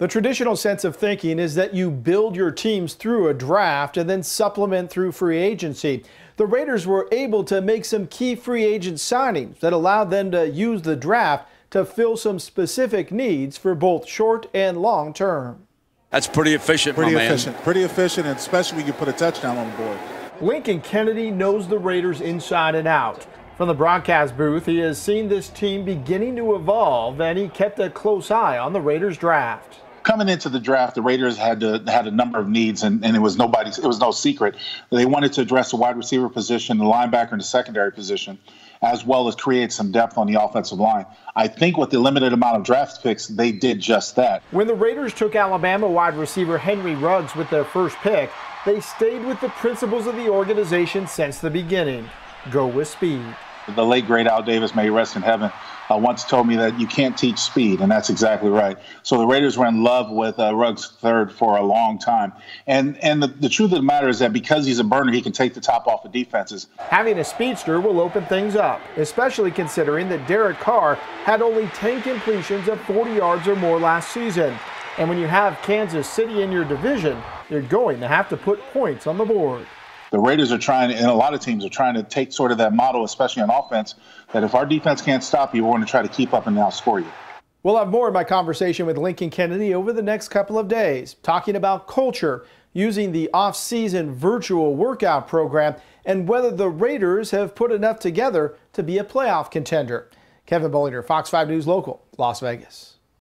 The traditional sense of thinking is that you build your teams through a draft and then supplement through free agency. The Raiders were able to make some key free agent signings that allowed them to use the draft to fill some specific needs for both short and long term. That's pretty efficient, Pretty my efficient. man. Pretty efficient, and especially when you put a touchdown on the board. Lincoln Kennedy knows the Raiders inside and out. From the broadcast booth, he has seen this team beginning to evolve, and he kept a close eye on the Raiders draft coming into the draft, the Raiders had to, had a number of needs, and, and it was nobody. It was no secret. They wanted to address the wide receiver position, the linebacker, and the secondary position, as well as create some depth on the offensive line. I think with the limited amount of draft picks, they did just that. When the Raiders took Alabama wide receiver Henry Ruggs with their first pick, they stayed with the principles of the organization since the beginning: go with speed. The late great Al Davis, may rest in heaven, uh, once told me that you can't teach speed, and that's exactly right. So the Raiders were in love with uh, Ruggs third for a long time, and and the, the truth of the matter is that because he's a burner, he can take the top off of defenses. Having a speedster will open things up, especially considering that Derek Carr had only 10 completions of 40 yards or more last season. And when you have Kansas City in your division, you're going to have to put points on the board the Raiders are trying, and a lot of teams are trying to take sort of that model, especially on offense, that if our defense can't stop you, we're going to try to keep up and outscore you. We'll have more of my conversation with Lincoln Kennedy over the next couple of days, talking about culture, using the off-season virtual workout program, and whether the Raiders have put enough together to be a playoff contender. Kevin Bollinger, Fox 5 News Local, Las Vegas.